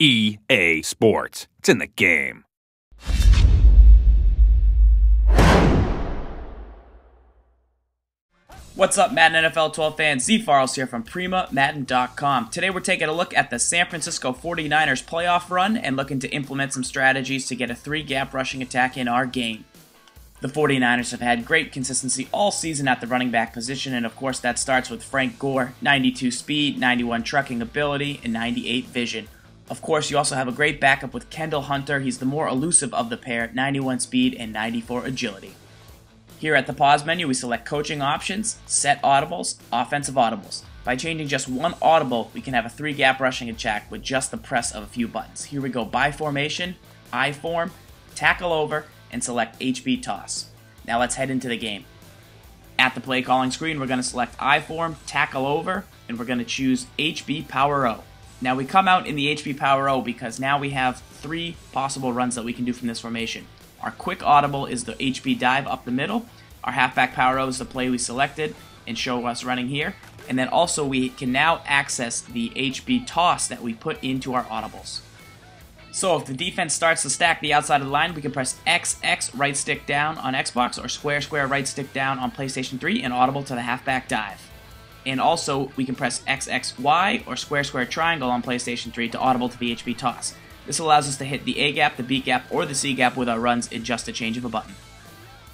EA Sports. It's in the game. What's up, Madden NFL 12 fans? Z Farls here from PrimaMadden.com. Today we're taking a look at the San Francisco 49ers playoff run and looking to implement some strategies to get a three gap rushing attack in our game. The 49ers have had great consistency all season at the running back position, and of course, that starts with Frank Gore 92 speed, 91 trucking ability, and 98 vision. Of course, you also have a great backup with Kendall Hunter. He's the more elusive of the pair, 91 speed and 94 agility. Here at the pause menu, we select coaching options, set audibles, offensive audibles. By changing just one audible, we can have a three gap rushing attack with just the press of a few buttons. Here we go by formation, I form, tackle over, and select HB toss. Now let's head into the game. At the play calling screen, we're going to select I form, tackle over, and we're going to choose HB power O. Now we come out in the HB Power O because now we have three possible runs that we can do from this formation. Our quick audible is the HB dive up the middle. Our halfback Power O is the play we selected and show us running here. And then also we can now access the HB toss that we put into our audibles. So if the defense starts to stack the outside of the line, we can press XX right stick down on Xbox or square square right stick down on PlayStation 3 and audible to the halfback dive. And also, we can press XXY or square square triangle on PlayStation 3 to audible to VHB toss. This allows us to hit the A gap, the B gap, or the C gap with our runs in just a change of a button.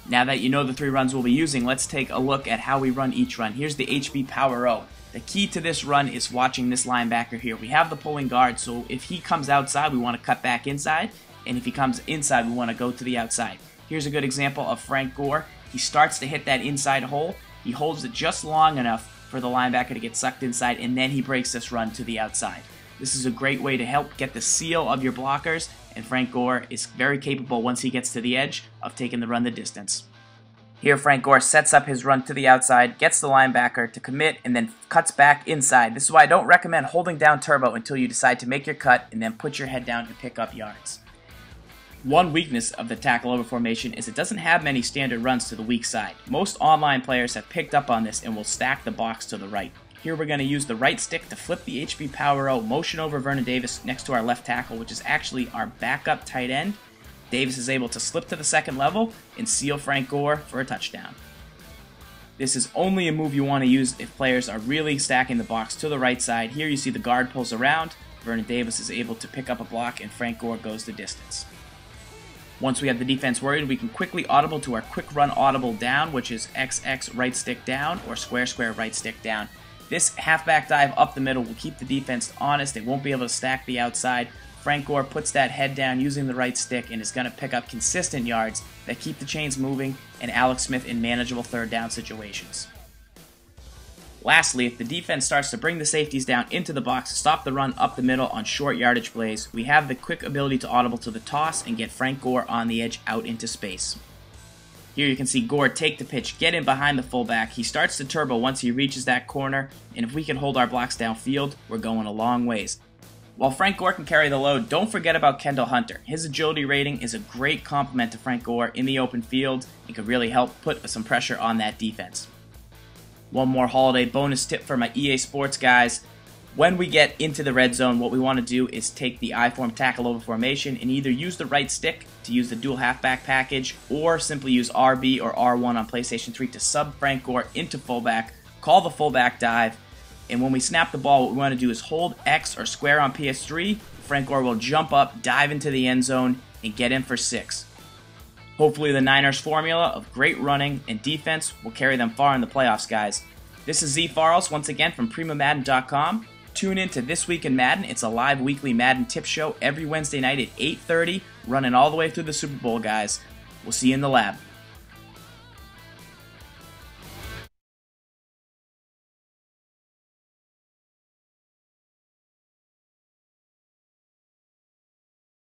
Now that you know the three runs we'll be using, let's take a look at how we run each run. Here's the HB Power O. The key to this run is watching this linebacker here. We have the pulling guard, so if he comes outside, we want to cut back inside, and if he comes inside, we want to go to the outside. Here's a good example of Frank Gore. He starts to hit that inside hole. He holds it just long enough for the linebacker to get sucked inside, and then he breaks this run to the outside. This is a great way to help get the seal of your blockers, and Frank Gore is very capable once he gets to the edge of taking the run the distance. Here, Frank Gore sets up his run to the outside, gets the linebacker to commit, and then cuts back inside. This is why I don't recommend holding down turbo until you decide to make your cut and then put your head down and pick up yards. One weakness of the tackle over formation is it doesn't have many standard runs to the weak side. Most online players have picked up on this and will stack the box to the right. Here we're going to use the right stick to flip the HB Power O, motion over Vernon Davis next to our left tackle, which is actually our backup tight end. Davis is able to slip to the second level and seal Frank Gore for a touchdown. This is only a move you want to use if players are really stacking the box to the right side. Here you see the guard pulls around, Vernon Davis is able to pick up a block, and Frank Gore goes the distance. Once we have the defense worried, we can quickly audible to our quick run audible down, which is XX right stick down or square square right stick down. This halfback dive up the middle will keep the defense honest. They won't be able to stack the outside. Frank Gore puts that head down using the right stick and is going to pick up consistent yards that keep the chains moving and Alex Smith in manageable third down situations. Lastly, if the defense starts to bring the safeties down into the box to stop the run up the middle on short yardage plays, we have the quick ability to audible to the toss and get Frank Gore on the edge out into space. Here you can see Gore take the pitch, get in behind the fullback. He starts to turbo once he reaches that corner, and if we can hold our blocks downfield, we're going a long ways. While Frank Gore can carry the load, don't forget about Kendall Hunter. His agility rating is a great complement to Frank Gore in the open field and could really help put some pressure on that defense. One more holiday bonus tip for my EA Sports guys. When we get into the red zone, what we want to do is take the I-form tackle over formation and either use the right stick to use the dual halfback package or simply use RB or R1 on PlayStation 3 to sub Frank Gore into fullback, call the fullback dive, and when we snap the ball, what we want to do is hold X or square on PS3. Frank Gore will jump up, dive into the end zone, and get in for six. Hopefully, the Niners' formula of great running and defense will carry them far in the playoffs, guys. This is Z Farls once again from PrimaMadden.com. Tune in to This Week in Madden. It's a live weekly Madden tip show every Wednesday night at 8.30, running all the way through the Super Bowl, guys. We'll see you in the lab.